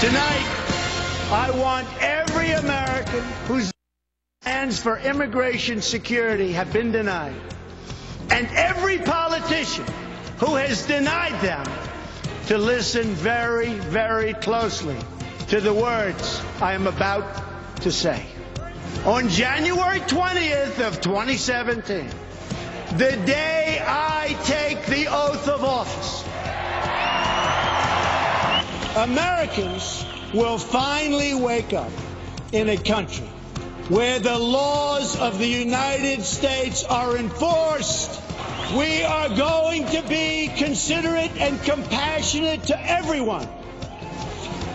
Tonight, I want every American whose plans for immigration security have been denied, and every politician who has denied them, to listen very, very closely to the words I am about to say. On January 20th of 2017, the day I take the oath of office, Americans will finally wake up in a country where the laws of the United States are enforced. We are going to be considerate and compassionate to everyone.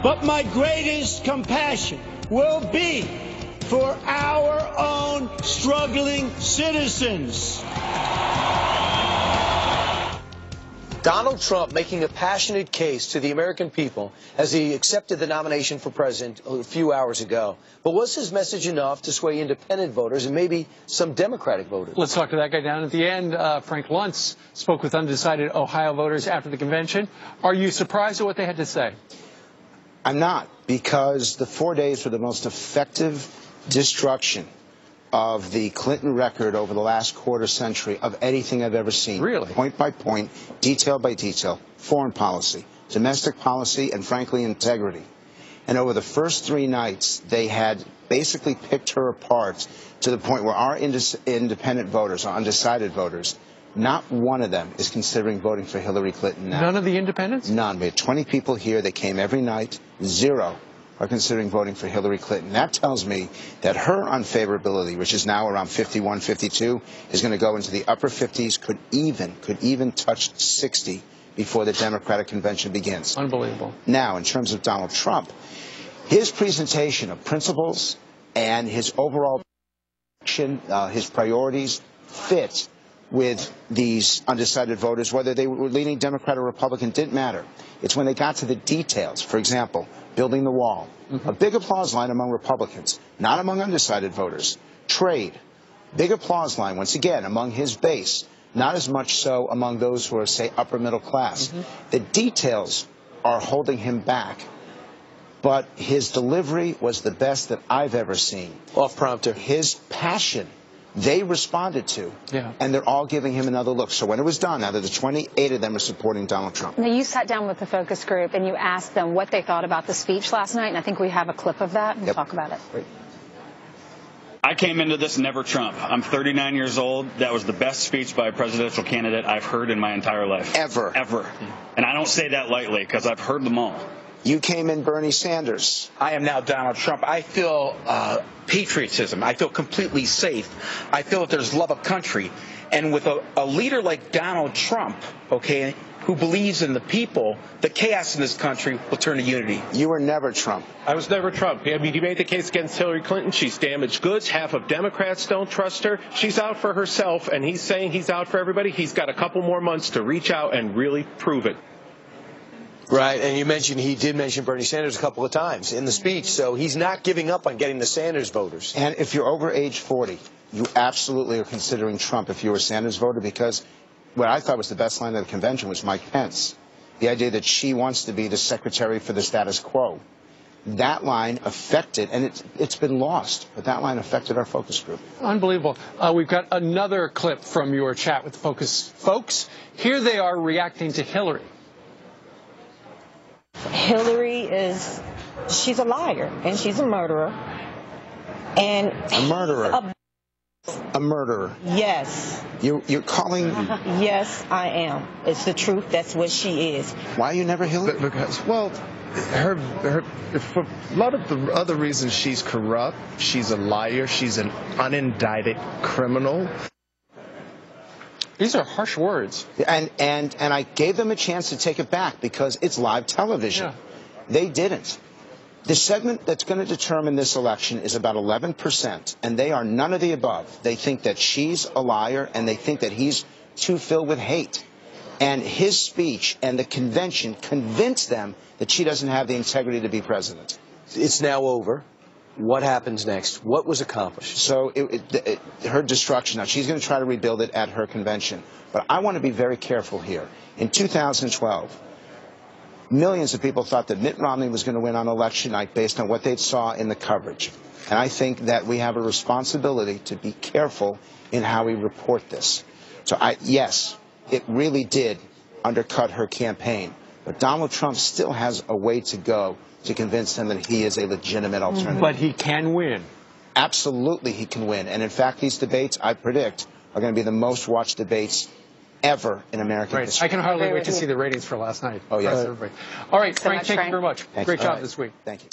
But my greatest compassion will be for our own struggling citizens. Donald Trump making a passionate case to the American people as he accepted the nomination for president a few hours ago. But was his message enough to sway independent voters and maybe some Democratic voters? Let's talk to that guy down at the end. Uh, Frank Luntz spoke with undecided Ohio voters after the convention. Are you surprised at what they had to say? I'm not, because the four days were the most effective destruction of the Clinton record over the last quarter century of anything I've ever seen. Really? Point by point, detail by detail, foreign policy, domestic policy, and frankly, integrity. And over the first three nights, they had basically picked her apart to the point where our independent voters, our undecided voters, not one of them is considering voting for Hillary Clinton now. None of the independents? None. We had 20 people here. They came every night. Zero are considering voting for Hillary Clinton. That tells me that her unfavorability, which is now around 51, 52, is going to go into the upper 50s, could even, could even touch 60 before the Democratic convention begins. Unbelievable. Now, in terms of Donald Trump, his presentation of principles and his overall action, uh, his priorities fit with these undecided voters, whether they were leaning Democrat or Republican, didn't matter. It's when they got to the details. For example, building the wall. Mm-hmm. A big applause line among Republicans, not among undecided voters. Trade. Big applause line, once again, among his base, not as much so among those who are, say, upper middle class. Mm-hmm. The details are holding him back but his delivery was the best that I've ever seen. Off prompter. His passion they responded to. Yeah. And they're all giving him another look. So when it was done, out of the 28 of them are supporting Donald Trump. Now, you sat down with the focus group and you asked them what they thought about the speech last night, and I think we have a clip of that. We'll yep. talk about it. Great. I came into this never Trump. I'm 39 years old. That was the best speech by a presidential candidate I've heard in my entire life. Ever. Ever. And I don't say that lightly because I've heard them all. You came in Bernie Sanders. I am now Donald Trump. I feel uh, patriotism. I feel completely safe. I feel that there's love of country. And with a, a leader like Donald Trump, okay, who believes in the people, the chaos in this country will turn to unity. You were never Trump. I was never Trump. I mean, you made the case against Hillary Clinton. She's damaged goods. Half of Democrats don't trust her. She's out for herself, and he's saying he's out for everybody. He's got a couple more months to reach out and really prove it. Right, and you mentioned he did mention Bernie Sanders a couple of times in the speech, so he's not giving up on getting the Sanders voters. And if you're over age 40, you absolutely are considering Trump if you're a Sanders voter because what I thought was the best line of the convention was Mike Pence. The idea that she wants to be the secretary for the status quo. That line affected, and it's, it's been lost, but that line affected our focus group. Unbelievable. Uh, we've got another clip from your chat with the focus folks. Here they are reacting to Hillary. Hillary is, she's a liar and she's a murderer. And a murderer. A, a murderer. Yes. You, you're calling. Yes, I am. It's the truth. That's what she is. Why are you never Hillary? Because, well, her, her, for a lot of the other reasons, she's corrupt. She's a liar. She's an unindicted criminal. These are harsh words. And, and, and I gave them a chance to take it back because it's live television. Yeah. They didn't. The segment that's going to determine this election is about 11%, and they are none of the above. They think that she's a liar, and they think that he's too filled with hate. And his speech and the convention convinced them that she doesn't have the integrity to be president. It's now over. What happens next? What was accomplished? So it, it, it, her destruction. Now she's going to try to rebuild it at her convention. But I want to be very careful here. In 2012, millions of people thought that Mitt Romney was going to win on election night based on what they saw in the coverage. And I think that we have a responsibility to be careful in how we report this. So I, yes, it really did undercut her campaign. But Donald Trump still has a way to go to convince them that he is a legitimate mm-hmm. alternative. But he can win. Absolutely, he can win. And in fact, these debates, I predict, are going to be the most watched debates ever in American Right. history. I can hardly wait to see the ratings for last night. Oh, yes. Across everybody. All right, So Frank, much, thank you very much. Thank Great you. job All right. this week. Thank you.